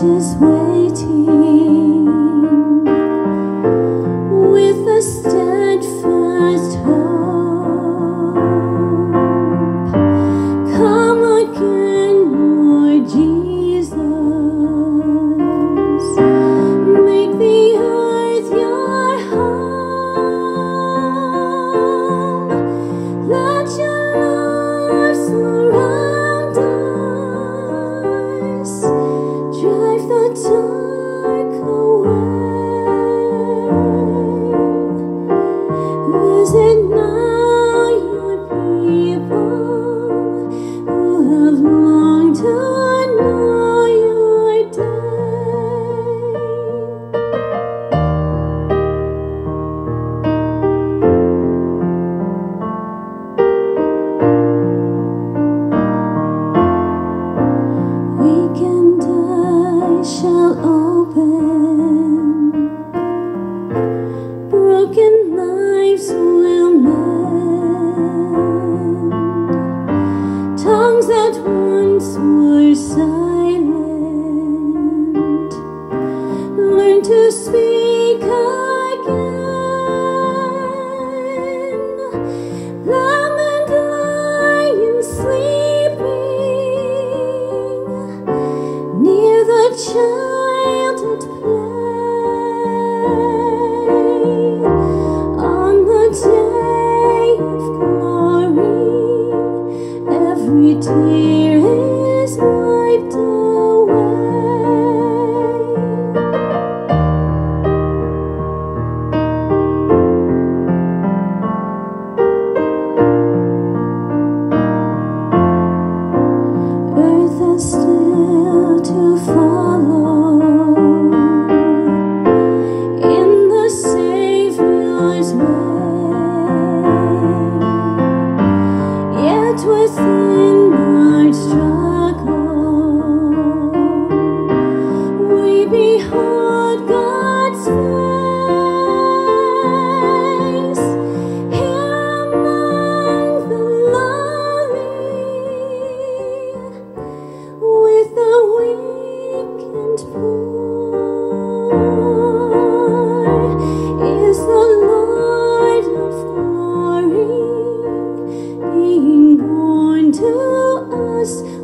just wait. tongues that once were silent learn to speak again. Lamb and lion sleeping near the child. to us.